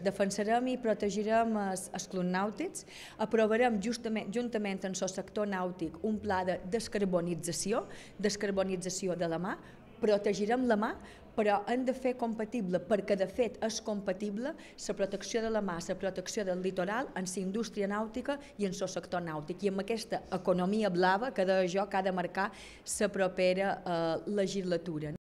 Defensarem i protegirem els, els nàutics, aprovarem justament, juntament amb el sector nàutic un pla de descarbonització, descarbonització de la mà, protegirem la mà, però hem de fer compatible, perquè de fet és compatible la protecció de la mà, la protecció del litoral en la indústria nàutica i en el sector nàutic. I amb aquesta economia blava que de jo que ha de marcar la propera eh, legislatura.